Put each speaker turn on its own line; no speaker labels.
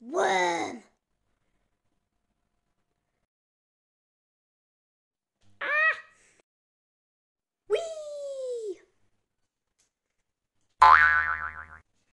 Worm.